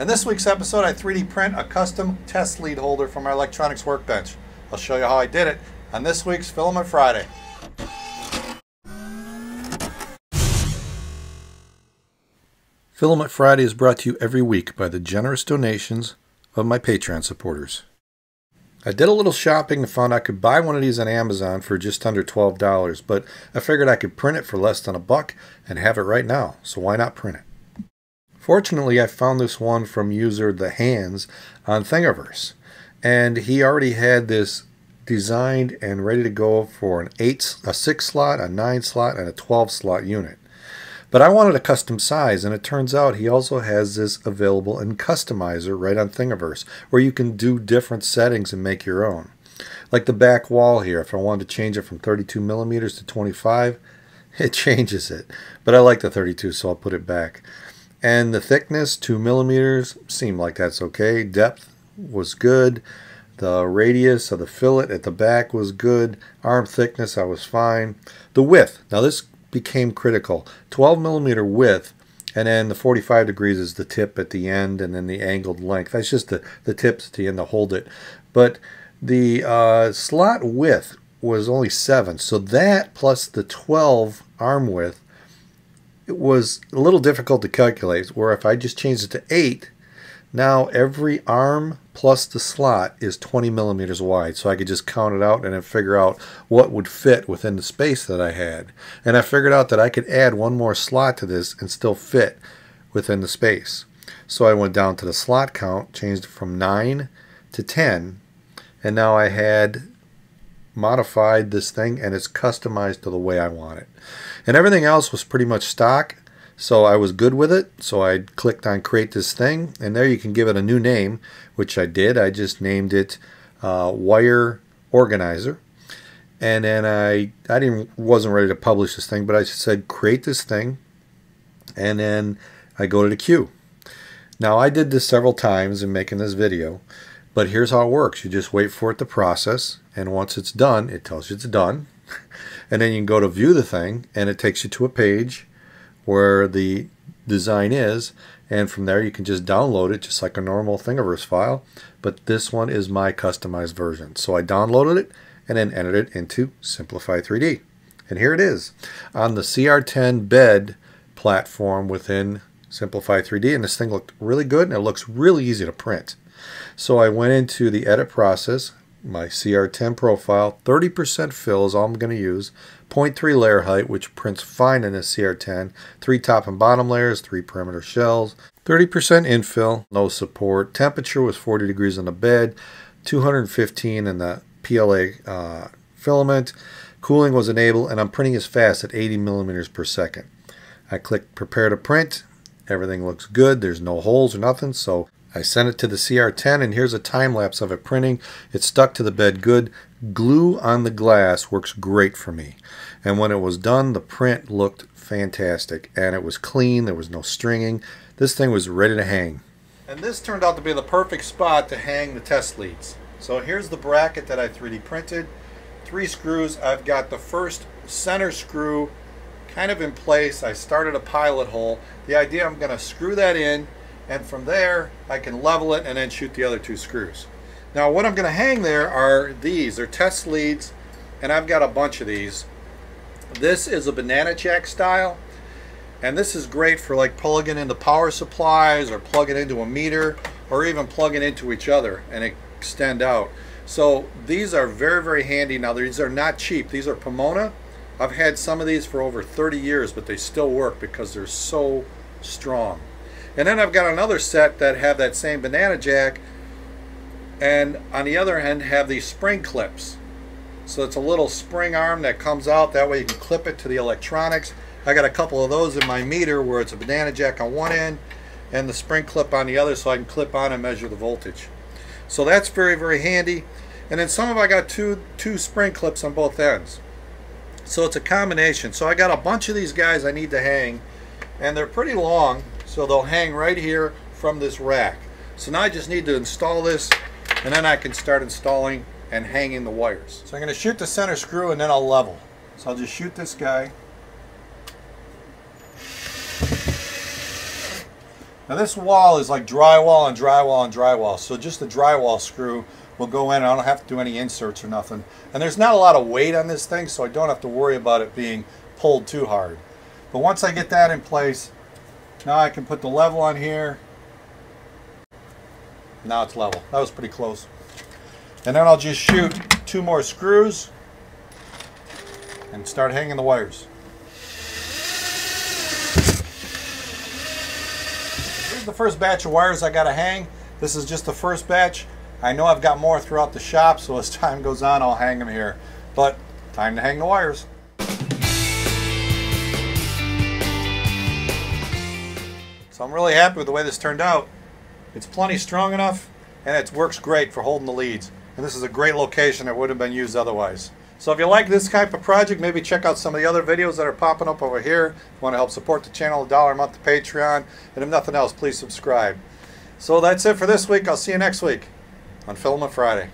In this week's episode, I 3D print a custom test lead holder for my electronics workbench. I'll show you how I did it on this week's Filament Friday. Filament Friday is brought to you every week by the generous donations of my Patreon supporters. I did a little shopping and found I could buy one of these on Amazon for just under $12, but I figured I could print it for less than a buck and have it right now, so why not print it? Fortunately, I found this one from user The Hands on Thingiverse, and he already had this designed and ready to go for an 8, a 6 slot, a 9 slot, and a 12 slot unit. But I wanted a custom size, and it turns out he also has this available in Customizer right on Thingiverse, where you can do different settings and make your own. Like the back wall here, if I wanted to change it from 32 millimeters to 25, it changes it. But I like the 32, so I'll put it back. And the thickness, 2 millimeters, seemed like that's okay. Depth was good. The radius of the fillet at the back was good. Arm thickness, I was fine. The width, now this became critical. 12 millimeter width, and then the 45 degrees is the tip at the end, and then the angled length. That's just the, the tips at the end to hold it. But the uh, slot width was only 7, so that plus the 12 arm width, was a little difficult to calculate, where if I just changed it to 8, now every arm plus the slot is 20 millimeters wide. So I could just count it out and then figure out what would fit within the space that I had. And I figured out that I could add one more slot to this and still fit within the space. So I went down to the slot count, changed it from 9 to 10, and now I had modified this thing and it's customized to the way I want it. And everything else was pretty much stock. So I was good with it. So I clicked on create this thing and there you can give it a new name, which I did. I just named it uh, wire organizer. And then I, I didn't, wasn't ready to publish this thing, but I said create this thing. And then I go to the queue. Now I did this several times in making this video, but here's how it works. You just wait for it to process. And once it's done, it tells you it's done. and then you can go to view the thing and it takes you to a page where the design is. And from there you can just download it just like a normal Thingiverse file. But this one is my customized version. So I downloaded it and then entered it into Simplify 3D and here it is on the CR10 bed platform within Simplify 3D and this thing looked really good and it looks really easy to print. So I went into the edit process my CR10 profile 30% fill is all I'm going to use 0.3 layer height, which prints fine in a CR10, three top and bottom layers, three perimeter shells, 30% infill, no support. Temperature was 40 degrees on the bed, 215 in the PLA uh, filament. Cooling was enabled, and I'm printing as fast at 80 millimeters per second. I click prepare to print. Everything looks good. There's no holes or nothing, so I sent it to the CR10 and here's a time lapse of it printing. It stuck to the bed good. Glue on the glass works great for me. And when it was done, the print looked fantastic and it was clean. There was no stringing. This thing was ready to hang. And this turned out to be the perfect spot to hang the test leads. So here's the bracket that I 3D printed. Three screws. I've got the first center screw kind of in place. I started a pilot hole. The idea I'm going to screw that in and from there I can level it and then shoot the other two screws. Now what I'm going to hang there are these. They're test leads and I've got a bunch of these. This is a banana jack style and this is great for like plugging into power supplies or plugging into a meter or even plugging into each other and extend out. So these are very very handy. Now these are not cheap. These are Pomona. I've had some of these for over 30 years but they still work because they're so strong. And then I've got another set that have that same banana jack and on the other end have these spring clips. So it's a little spring arm that comes out. That way you can clip it to the electronics. I got a couple of those in my meter where it's a banana jack on one end and the spring clip on the other so I can clip on and measure the voltage. So that's very, very handy. And then some of I got two, two spring clips on both ends. So it's a combination. So I got a bunch of these guys I need to hang and they're pretty long. So they'll hang right here from this rack. So now I just need to install this and then I can start installing and hanging the wires. So I'm going to shoot the center screw and then I'll level. So I'll just shoot this guy. Now this wall is like drywall and drywall and drywall. So just the drywall screw will go in. I don't have to do any inserts or nothing. And there's not a lot of weight on this thing, so I don't have to worry about it being pulled too hard. But once I get that in place, now I can put the level on here. Now it's level. That was pretty close. And then I'll just shoot two more screws and start hanging the wires. Here's the first batch of wires I got to hang. This is just the first batch. I know I've got more throughout the shop, so as time goes on, I'll hang them here. But time to hang the wires. So I'm really happy with the way this turned out. It's plenty strong enough, and it works great for holding the leads. And this is a great location that would have been used otherwise. So if you like this type of project, maybe check out some of the other videos that are popping up over here. If you want to help support the channel, a dollar a month to Patreon. And if nothing else, please subscribe. So that's it for this week. I'll see you next week on Filament Friday.